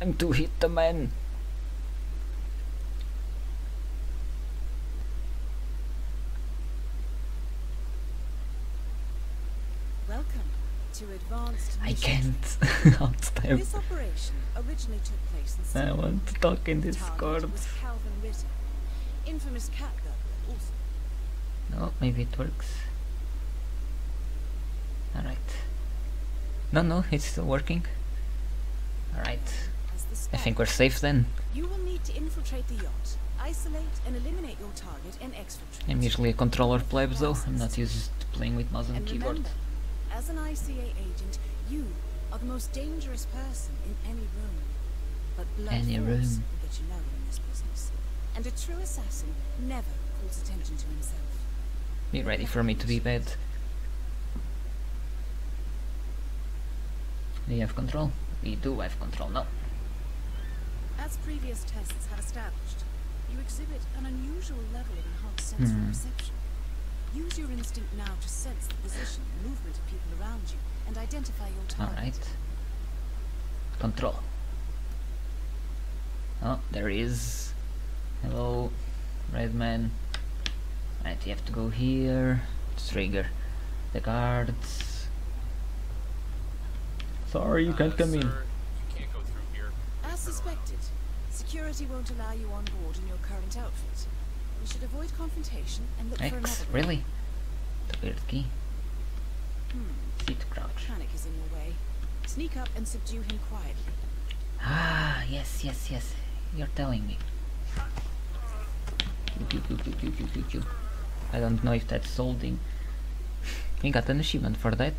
Time to hit the man. Welcome to Advanced I can't. Outstab. This operation originally took place in I want to talk in Discord. was Kalvin Ritter, infamous cat also. No, maybe it works. Alright. No, no, it's still working. Alright. I think we're safe then. You will need to infiltrate the yacht, isolate and eliminate your target and exfiltrate. I'm usually a controller plebs though. I'm not used to playing with mouse and And keyboard. remember, as an ICA agent, you are the most dangerous person in any room. But blood Any room. you in this business. And a true assassin never calls attention to himself. Be ready for me to be bad. Do you have control? We do have control now. As previous tests have established, you exhibit an unusual level of enhanced sensory Hmm. perception. Use your instinct now to sense the position and movement of people around you and identify your target. Alright. Control. Oh, there he is. Hello, red man. Right, you have to go here. Trigger the guards. Sorry, you can't Uh, come in. sir, You As suspected, security won't allow you on board in your current outfit. We should avoid confrontation and look for another way. really? The weird key. Hmm. Seat crouch. Panic is in your way. Sneak up and subdue him quietly. Ah, yes, yes, yes. You're telling me. I don't know if that's solding. You got an achievement for that.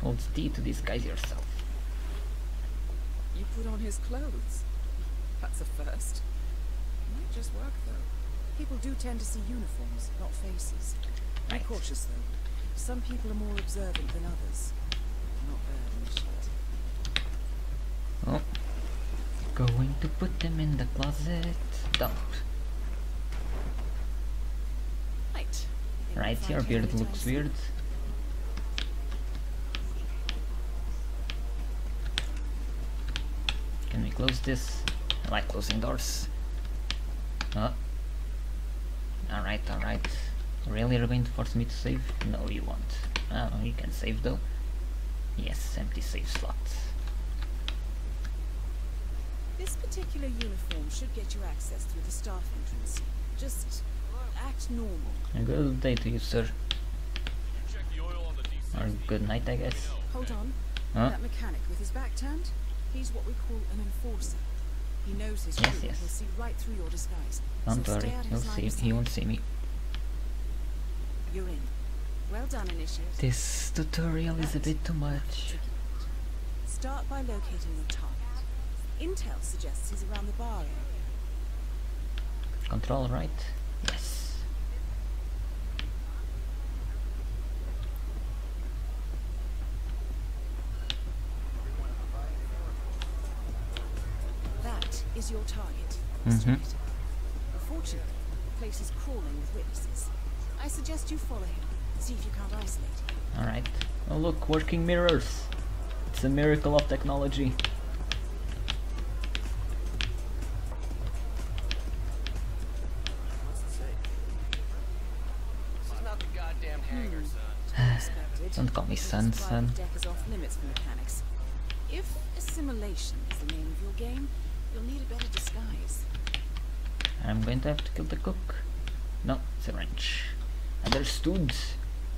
Hold D to disguise yourself. You put on his clothes. That's a first. Might just work though. People do tend to see uniforms, not faces. Be Right. cautious though. Some people are more observant than others. Not bad. Oh. Going to put them in the closet. Don't. Right. Think Right, find your beard looks weird. Can we close this? I like closing doors. Oh. Alright, alright. Really you're going to force me to save? No, you won't. Oh, you can save though. Yes, empty save slot. This particular uniform should get you access through the staff entrance. Just act normal. A good day to you, sir. Check the oil on the Or good night, I guess. Hold on. Huh? That mechanic with his back turned, he's what we call an enforcer. He knows his Yes, crew yes. he'll see right through your disguise. Don't so worry, stay out of he'll see. He won't see me. You're in. Well done, Initiate. This tutorial is a bit too much. Start by locating your target. Intel suggests he's around the bar area. Control right? Yes. That is your target. Mhm. Mr. The place is crawling with witnesses. I suggest you follow him. See if you can't isolate him. Alright. Oh look, working mirrors. It's a miracle of technology. This is not the goddamn hangar, son. Expected. Don't call me son, son. deck is off limits for mechanics. If assimilation is the name of your game, you'll need a better disguise. I'm going to have to kill the cook. No, it's a wrench. Understood.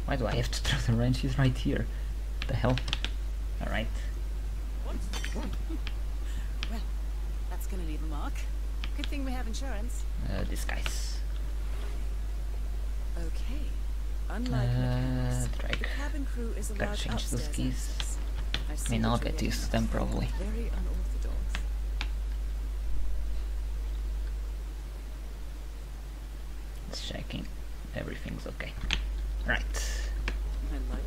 Why do I have to throw the wrench? He's right here. the hell? Alright. Well, that's gonna leave a mark. Good thing we have insurance. Uh, disguise. Okay. Unlike Uh, mechanics, the cabin crew is Gotta change those keys. I mean, I'll get used to them probably. Very unorthodox. It's checking. Everything's okay. Right. I like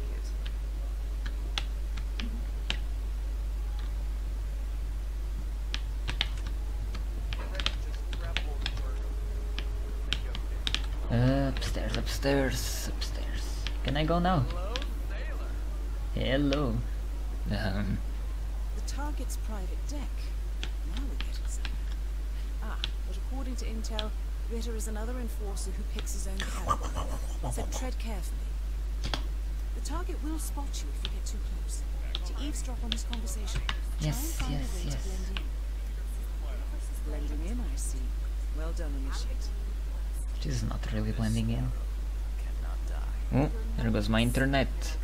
it. Upstairs, upstairs, upstairs. Can I go now? Hello. Um, The target's private deck. Ah, but According to intel, Ritter is another enforcer who picks his own caliber. So tread carefully. The target will spot you if you get too close. To eavesdrop on this conversation. Try Yes, and find yes, a way yes. to blend in. Blending in, I see. Well done, Initiate. This is not really blending in. Oh, there goes my internet.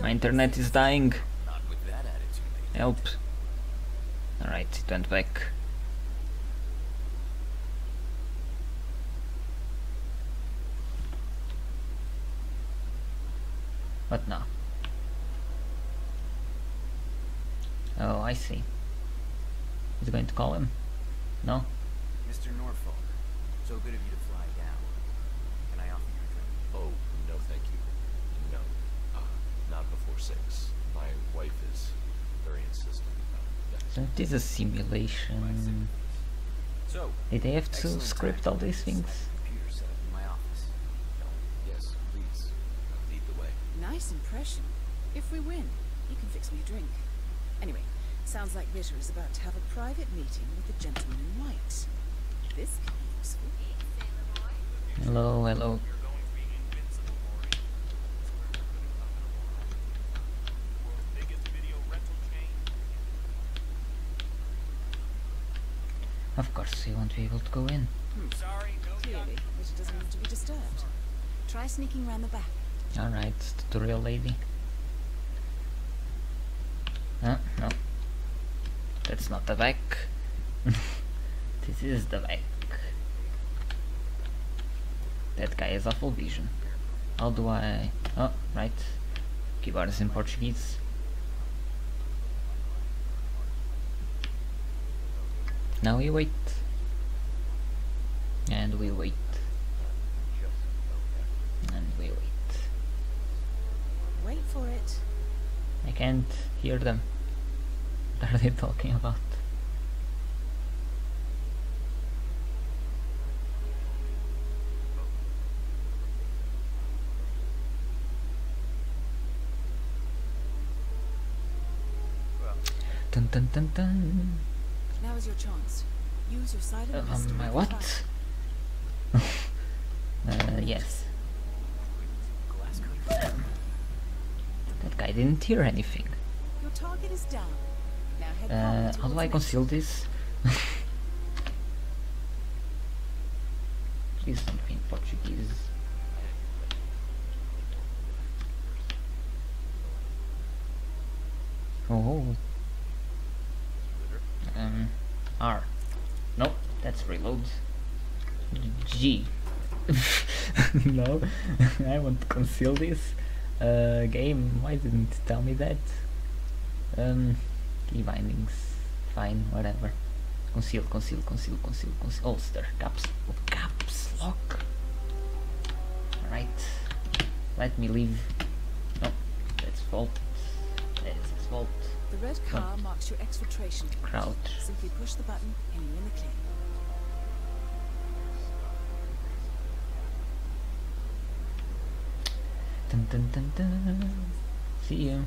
My internet is dying. Not with that attitude. they Help. Alright, it went back. What now? Oh, I see. Is it going to call him? No? Mr. Norfolk, so good of you to fly down. Can I offer you a drink? Oh, no thank you. No. Uh, not before six. My wife is very insistent about that. So it is a simulation. So, Did they have to script all these I have things? a computer set up in my office. Yes, please. Uh, lead the way. Nice impression. If we win, you can fix me a drink. Anyway, sounds like Ritter is about to have a private meeting with the gentleman in white. This could be useful. Hello, hello. Of course, he won't be able to go in. Sorry, clearly, Ritter doesn't want to be disturbed. Try sneaking round the back. Alright, tutorial lady. No, no. That's not the back. this is the back. That guy has awful vision. How do I... Oh, right. Keyboards in Portuguese. Now we wait. And we wait. And we wait. Wait for it. I can't hear them. What are they talking about? Dun dun dun dun. Now is your chance. Use your Uh, wrist um, my what? uh, yes. Glass cutter. That guy didn't hear anything. Your target is down. Now head Uh, how do I conceal this? Please don't be in Portuguese. Oh. Um, R. No, that's reload. G. no, I want to conceal this. Uh, game, why didn't it tell me that? Um, key bindings, fine, whatever. Conceal, conceal, conceal, conceal, conceal. Holster, caps, oh, caps lock. Alright, let me leave. No, that's fault. That's fault. The red car marks your exfiltration. Crouch. Simply push the button and you're in the clear. Dun dun dun. See you.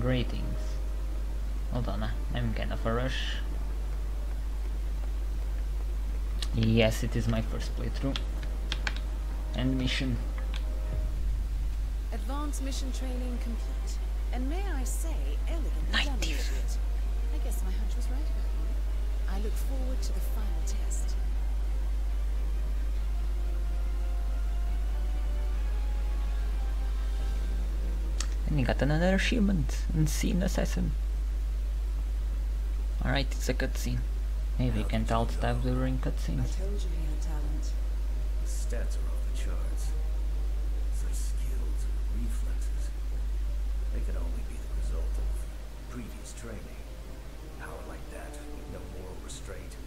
Greetings. Hold on, uh, I'm kind of a rush. Yes, it is my first playthrough. And mission. Advanced mission training complete. And may I say, elegantly done. I guess my hunch was right about you. I look forward to the final test. And he got another achievement. and Unseen assassin. Alright, it's a cutscene. Maybe you can alt tab during cutscenes. I told you he had talent. The stats are off the charts. Such skills and reflexes. They can only be the result of previous training. Power like that, with no moral restraint,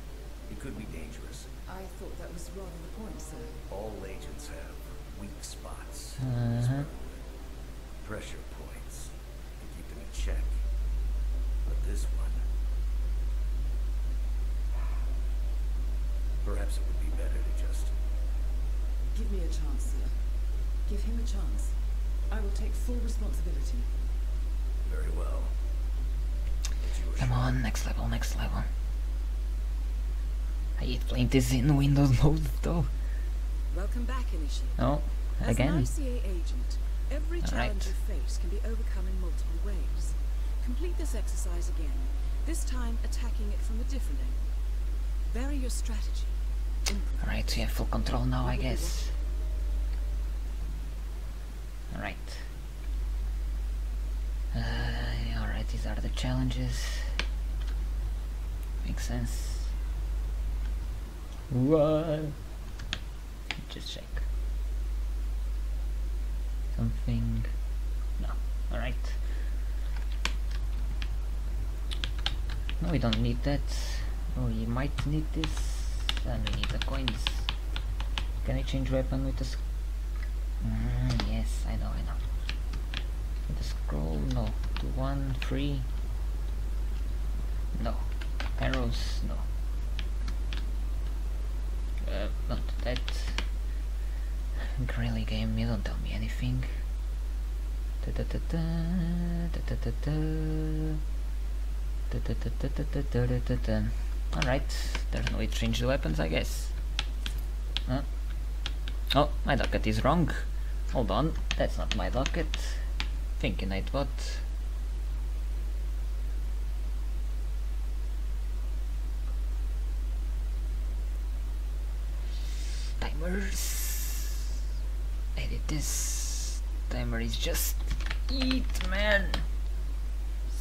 it could be dangerous. I thought that was rather the point, sir. All agents have weak spots. Uh-huh. Pressure points to keep them in check. But this one... Perhaps it would be better to just Give me a chance, sir. Give him a chance. I will take full responsibility. very well. Come on, next level, next level. I hate playing this in Windows mode though. Welcome back, Initiate. Oh, As again. an ICA agent, every All challenge right. you face can be overcome in multiple ways. Complete this exercise again, this time attacking it from a different angle. Vary your strategy. Improvise. Alright, we have full control now, I You will be guess. Alright. Uh, Alright, these are the challenges. Makes sense. What? Just check. Something. No. Alright. No, we don't need that. Oh, you might need this. And we need the coins. Can I change weapon with the mm, Yes, I know, I know. With the scroll, no. To one, three. No. Arrows, no. game, you don't tell me anything. Alright, there's no way to change the weapons, I guess. Huh? Oh, my docket is wrong. Hold on, that's not my docket. Thinking I what? This. Timer is just eat, man.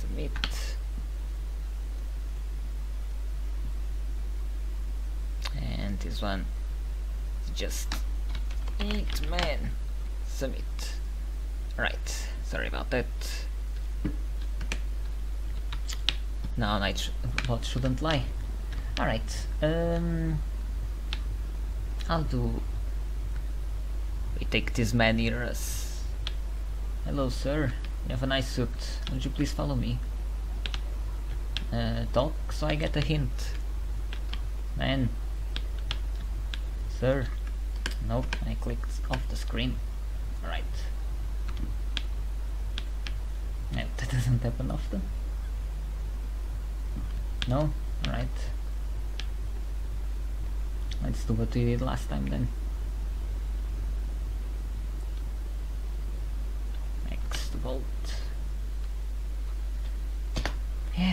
Submit. and this one just eat man submit right sorry about that now sh what shouldn't lie alright um I'll do we take this man near us hello sir you have a nice suit would you please follow me uh, talk so I get a hint man Sir? Nope, I clicked off the screen. Right. No, that doesn't happen often. No? Alright. Let's do what we did last time then. Next vault.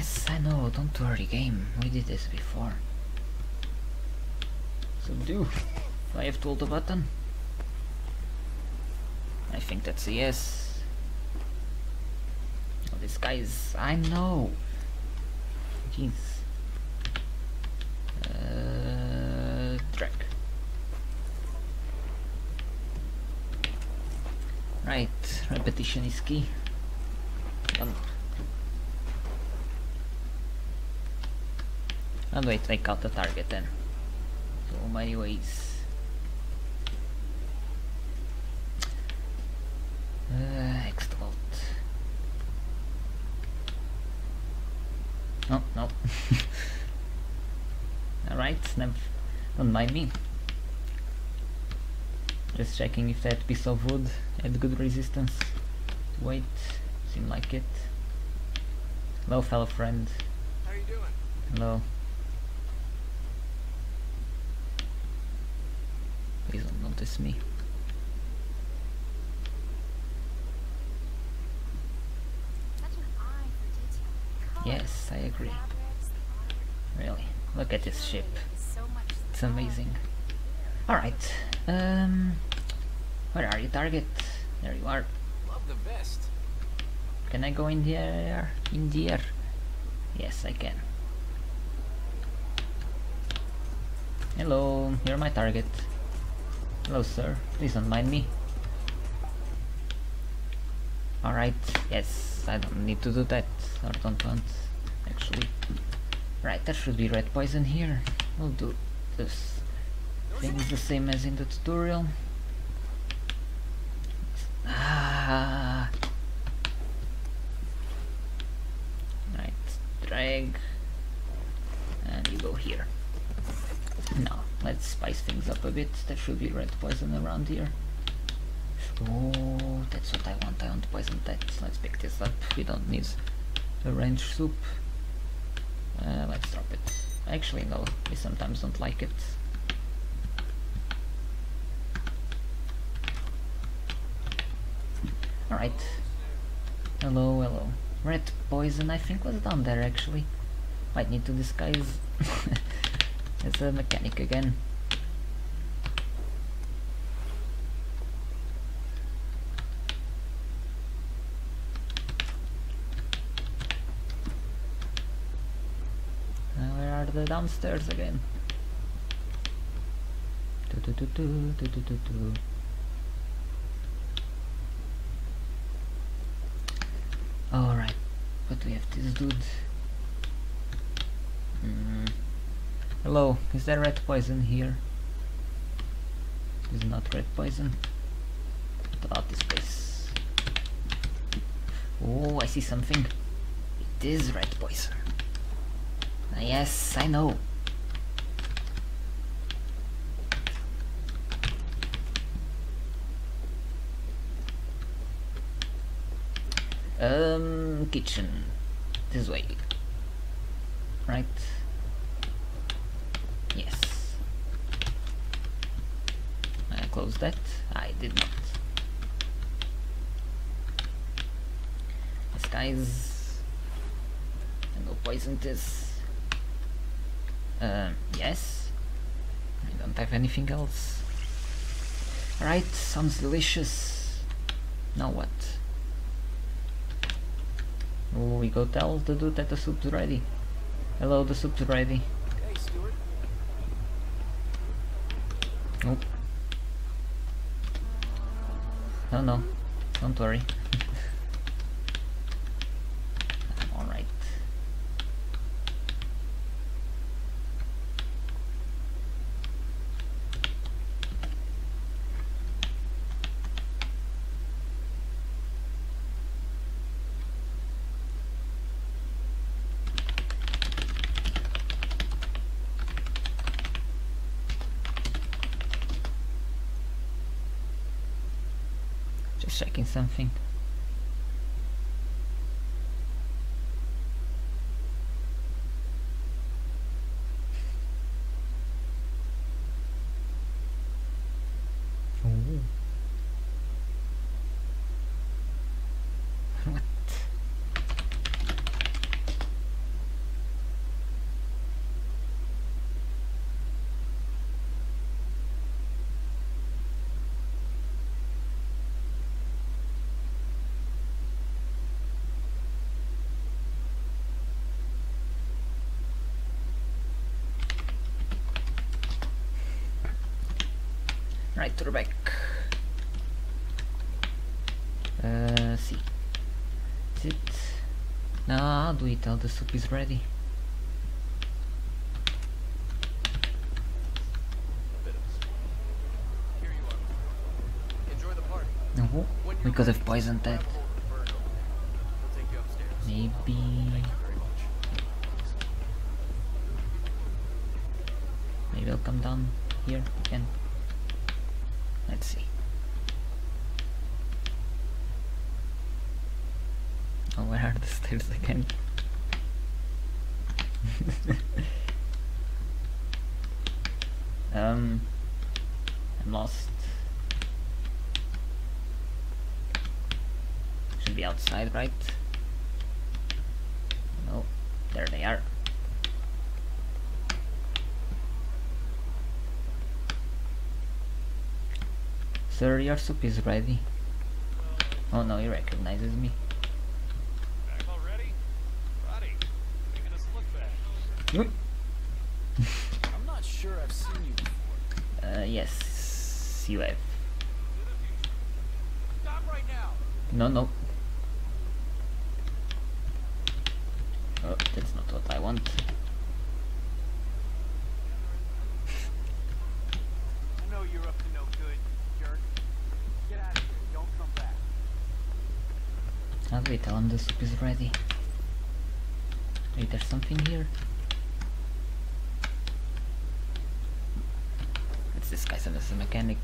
Yes, I know, don't worry game, we did this before. Subdue. Do I have to hold the button? I think that's a yes. Oh, this guy is... I know! Jeez. Uh, drag. Right, repetition is key. Done. How do I take out the target then? So many ways. Uh, extra vault. No, no. Alright, nev don't mind me. Just checking if that piece of wood had good resistance. Wait, seem like it. Hello, fellow friend. How you doing? Hello. Please me. Such an eye for detail. Yes, I agree. Really. Look at this ship. art, so much It's amazing. Alright. Um where are you, target? There you are. Love the vest. Can I go in the air? In the air? Yes, I can. Hello, you're my target. Hello, sir. Please don't mind me. Alright, yes, I don't need to do that. Or don't want, actually. Right, there should be red poison here. We'll do this. Things the same as in the tutorial. Ah. Right, drag. And you go here. Let's spice things up a bit. There should be red poison around here. Oh, that's what I want. I want poison that. Let's pick this up. We don't need a range soup. Uh, let's drop it. Actually, no, we sometimes don't like it. Alright. Hello, hello. Red poison, I think, was down there actually. Might need to disguise as a mechanic again. Where are the downstairs again? Do do do do do do do do. Alright, but we have this dude. Mm. Hello, is there red poison here? Is not red poison. What about this place? Oh, I see something. It is red poison. Ah, yes, I know. Um, kitchen. This way. Right? Yes. I closed that. I did not. This guy's. I know poison this. Um, yes. I don't have anything else. Right, sounds delicious. Now what? Oh, we go tell the dude that the soup's ready. Hello, the soup's ready. Hey, No, no. Don't worry. I'm alright. Just checking something. Ooh. What? Right to the back. Uh, see. Is it? No, how do we tell the soup is ready? Here you are. Enjoy the party. No, we could have poisoned that. grab hold of Virgo. He'll take you upstairs. Maybe. Maybe I'll come down here again. Let's see. Oh, are the um, I'm lost. Should be outside, right? No, there they are. Sir, your soup is ready. Oh no, he recognizes me. Back already? Roddy, making us look bad. I'm not sure I've seen you before. Uh, yes, you have. Stop right now. No, no. Oh, that's not what I want. I know you're up to no good, jerk. Get out of here. Don't come back. How do we tell him the soup is ready? Wait, there's something here? Let's disguise him as a mechanic.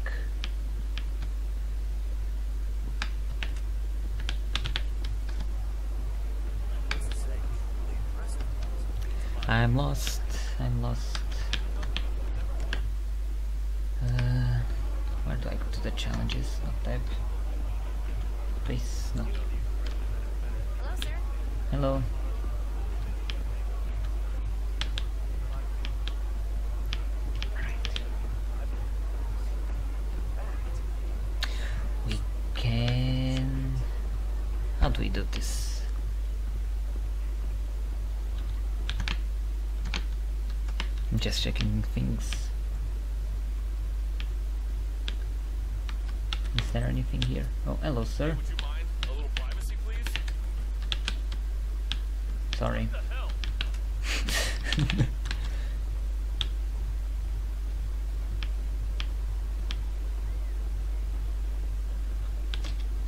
I'm lost. I'm lost. Uh, where do I go to the challenges? Not tab. Please, no. Hello, sir. Hello. Right. We can. How do we do this? I'm just checking things. Is there anything here? Oh, hello, sir. Would you mind a little privacy, please? Sorry. What the?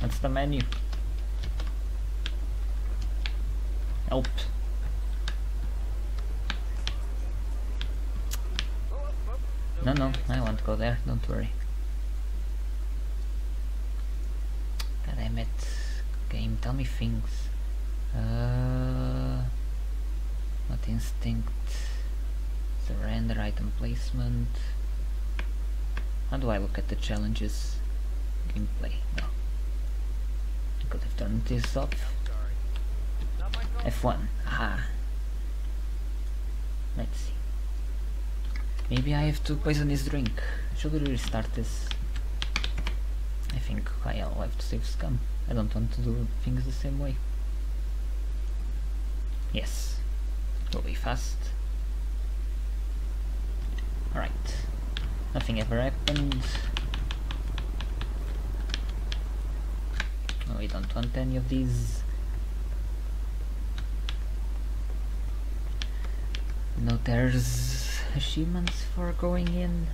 That's the menu. Help. No, no, I won't go there, don't worry. Damn it. Game, tell me things. Uh, what instinct? Surrender, item placement. How do I look at the challenges? Gameplay, no. I could have turned this off. F1, aha. Let's see. Maybe I have to poison this drink. Should we restart this? I think I'll have to save scum. I don't want to do things the same way. Yes. Will be fast. Alright. Nothing ever happened. No, we don't want any of these. No, there's achievements for going in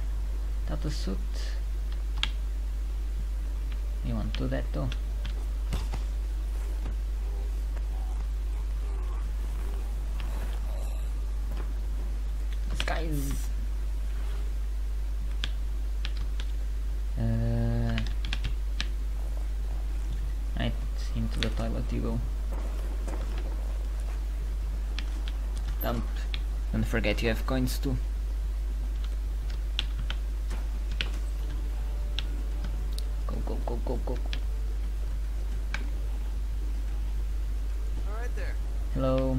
a suit. You want to do that too? This guy's uh, right into the toilet you go. Dump. Don't forget you have coins too. Go go go go go. All right there. Hello.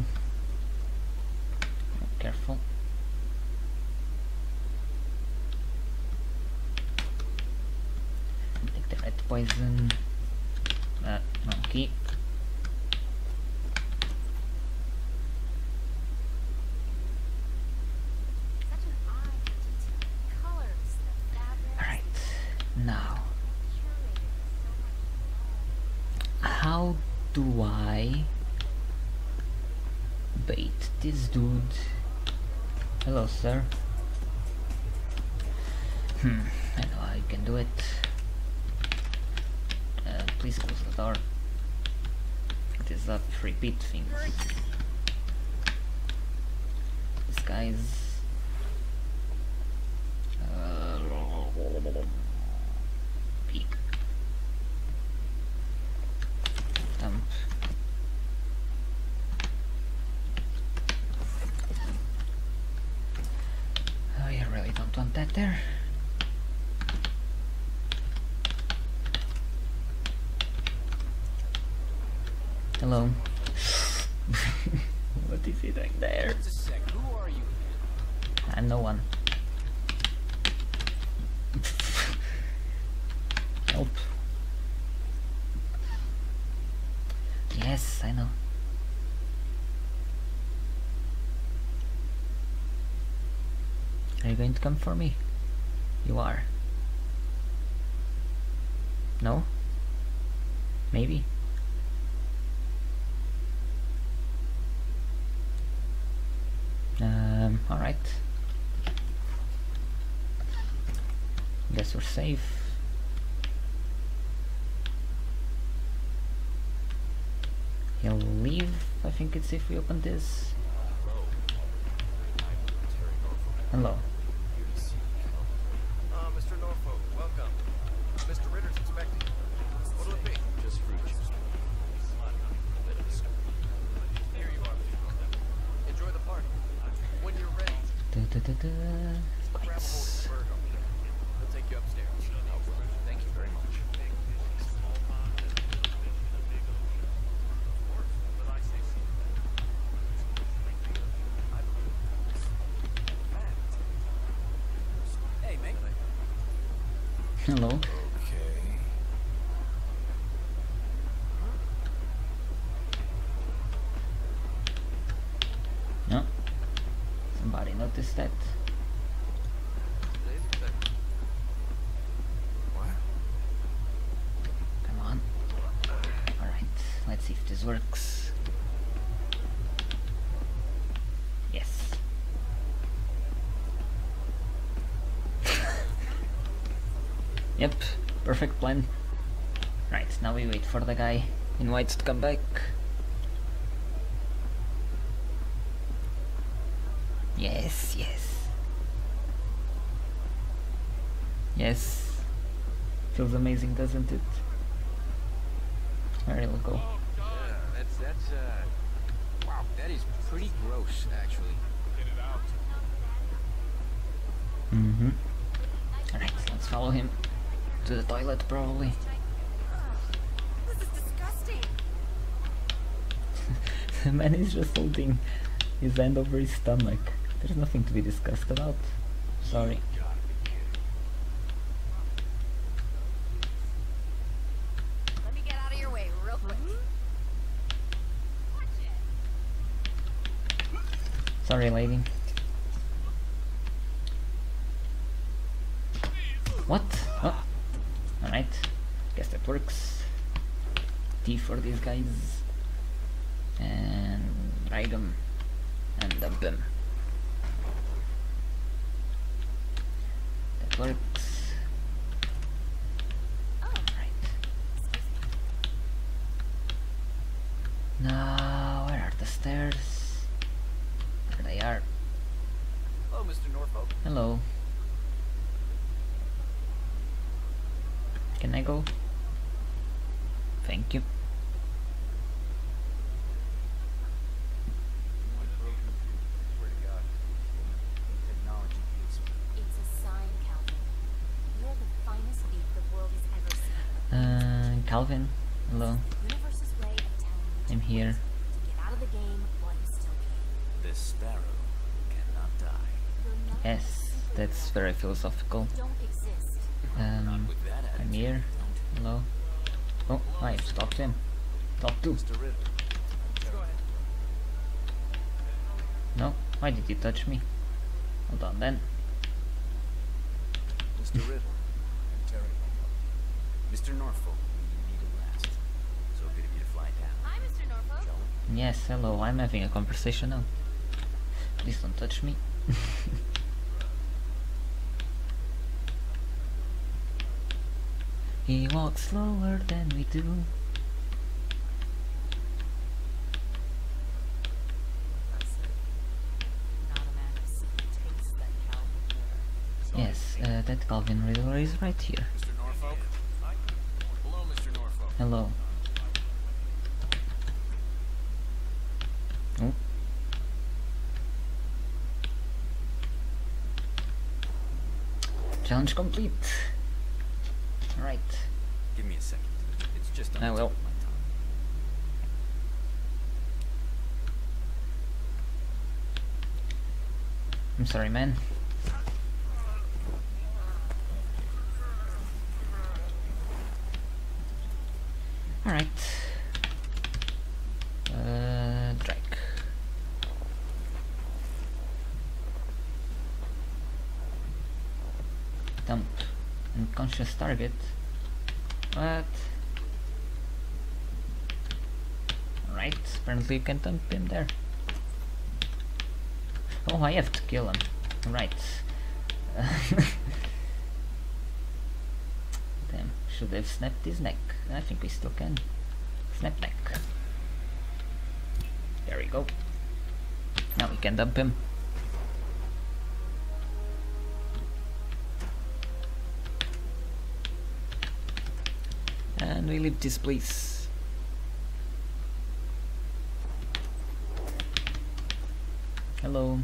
Oh, careful. Take the red poison. Uh, monkey. Such an eye for detail. The colors, the fabrics. Alright. Now, Curated so much. How do I bait this dude? Hello, sir. Hmm, I know you can do it. Uh, please close the door. It is up repeat things. This guy's. Uh, peek. Dump. Oh, you really don't want that there. Hello. what is he doing there? Just a sec. Who are you? I'm no one. Help. Yes, I know. Are you going to come for me? You are. No? Maybe? Um, alright. Guess we're safe. He'll leave. I think it's if we open this. Hello. Hello. Okay. No. Somebody noticed that. What? Come on. Alright, let's see if this works. Yes. Yep, perfect plan. Right, now we wait for the guy in white to come back. Yes, yes. Yes. Feels amazing, doesn't it? Alright, we'll go. Yeah, that's that's uh. Wow, that is pretty gross, actually. Mm-hmm. Alright, let's follow him to the toilet probably. This is disgusting. the man is just holding his hand over his stomach. There's nothing to be discussed about. Sorry. Let me get out of your way real quick. Watch it. Sorry, lady. What? for these guys. And ride them and dump them. Cannot die. You're not Yes, that's very philosophical. Um, With that attitude, I'm here. Hello. Oh, hi. Just talk to him. Talk to. Mr. Riddle. Go ahead. No. Why did you touch me? Hold on then. Mr. Riddle. Terry. Mr. Norfolk, Yes, hello. I'm having a conversation now. Please don't touch me. he walks slower than we do. Not a man of simple taste, that Kalvin. Yes, uh, that Kalvin Ritter is right here. Mr. Norfolk? Hello, Mr. Norfolk. Hello. Oh. Challenge complete. Right. Give me a second. It's just on I will. I'm sorry, man. Alright. Uh, drag. Dump. Unconscious target. What? Right, apparently you can dump him there. Oh, I have to kill him. Right. Damn, should have snapped his neck. I think we still can. Snap neck. There we go. Now we can dump him. And we leave this place. hello.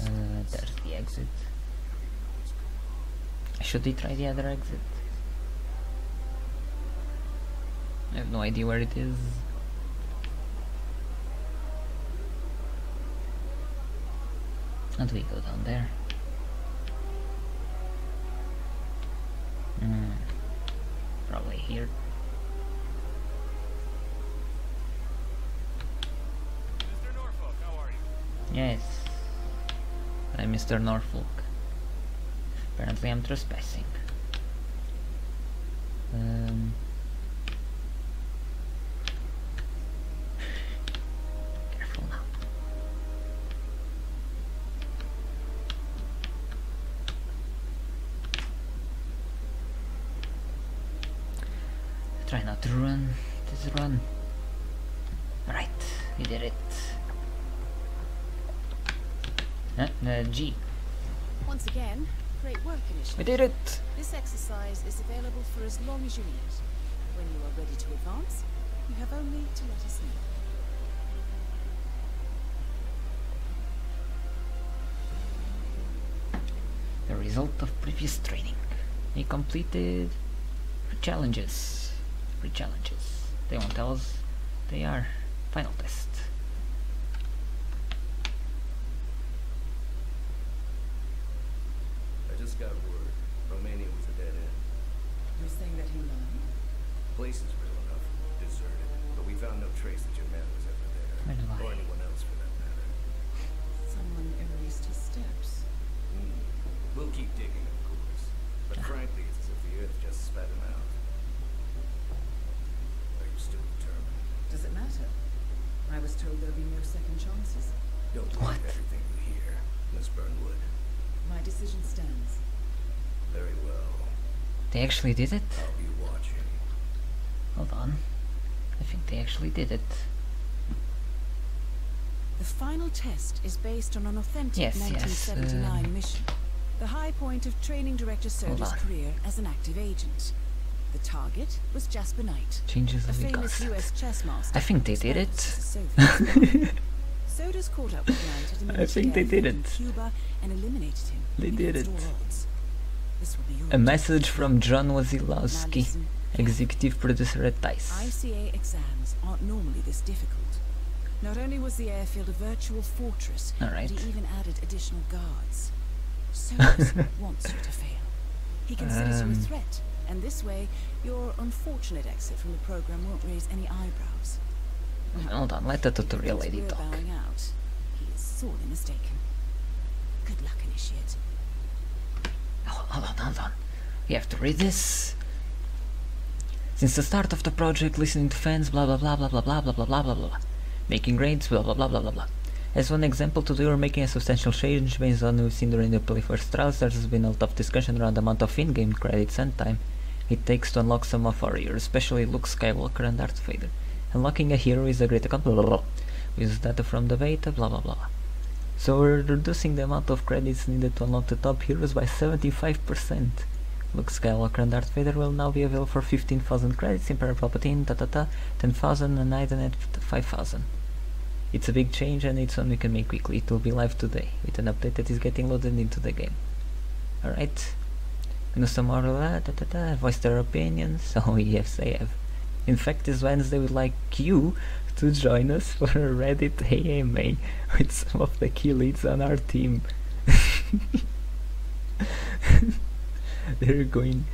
Uh, there's the exit. Should we try the other exit? I have no idea where it is. And we go down there. Mm, probably here. Mr. Norfolk. Apparently I'm trespassing. Um, careful now. Try not to run. Just run. Right, we did it. Uh, uh, G. Once again, great work We did it! This exercise is available for as long as you need. When you are ready to advance, you have only to let us know. The result of previous training. We completed three challenges. Three challenges. They won't tell us. They are final test. I just got word. Romania was a dead end. You're saying that he lied? Place is real enough. Deserted. But we found no trace that your man was ever there. Where do Or I- anyone else for that matter. Someone erased his steps. Hmm. We'll keep digging, of course. But frankly, it's as if the earth just spat him out. Are you still determined? Does it matter? I was told there'd be no second chances. Don't What? believe everything you hear, Miss Burnwood. My decision stands. Very well. They actually did it? I'll be watching. Hold on. I think they actually did it. The final test is based on an authentic Yes, yes, 1979 uh, mission. The high point of training director Hold Soders' career as an active agent. The target was Jasper Knight, Changes a of the famous. US chess master. I think they did it. whose parents was a Soviet spy. Soders caught up with Knight at a I think they did it. Cuba and eliminated him. They did it. This will be your A message from John Wasilczyk, executive producer at DICE. ICA exams aren't normally this difficult. Not only was the airfield a virtual fortress, Alright. but he even added additional guards. Soders wants you to fail. He considers you Um. a threat, and this way, your unfortunate exit from the program won't raise any eyebrows. Hold on, let the tutorial lady talk. bowing out, he is sorely mistaken. Good luck, initiate. Oh, hold on, hold on. We have to read this. Since the start of the project, listening to fans, blah blah blah blah blah blah blah blah blah blah blah. Making grades, blah blah blah blah blah blah. As one example, today we're making a substantial change based on what we've seen during the playfirst trials. There has been a lot of discussion around the amount of in-game credits and time it takes to unlock some of our heroes, especially Luke Skywalker and Darth Vader. Unlocking a hero is a great accomplishment. use data from the beta, blah blah blah. So we're reducing the amount of credits needed to unlock the top heroes by 75%. Luke Skywalker and Darth Vader will now be available for 15,000 credits, Emperor Palpatine, ta ta ta, 10,000 and Iden at 5,000. It's a big change and it's one we can make quickly. It will be live today with an update that is getting loaded into the game. Alright. Gonna some more uh, da, da, da, voice their opinions. Oh yes I have. In fact this Wednesday we'd like you to join us for a Reddit AMA with some of the key leads on our team. They're going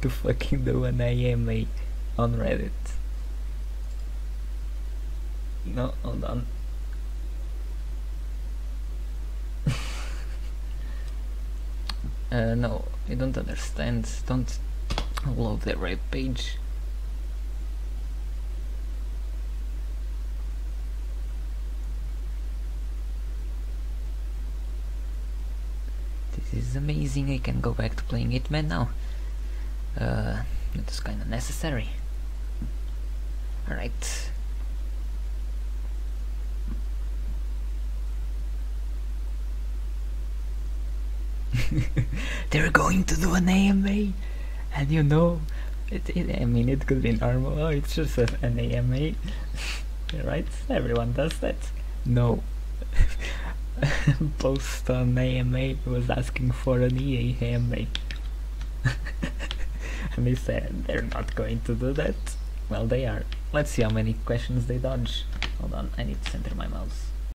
to fucking do an AMA on Reddit. No, hold on. Uh, no, I don't understand. Don't load the right page. This is amazing. I can go back to playing Hitman now. Uh, kind of necessary. Alright. They're going to do an AMA, and you know, it, it, I mean, it could be normal. Oh, it's just an AMA, right? Everyone does that. No, post on AMA was asking for an EA AMA. and they said they're not going to do that. Well, they are. Let's see how many questions they dodge. Hold on, I need to center my mouse.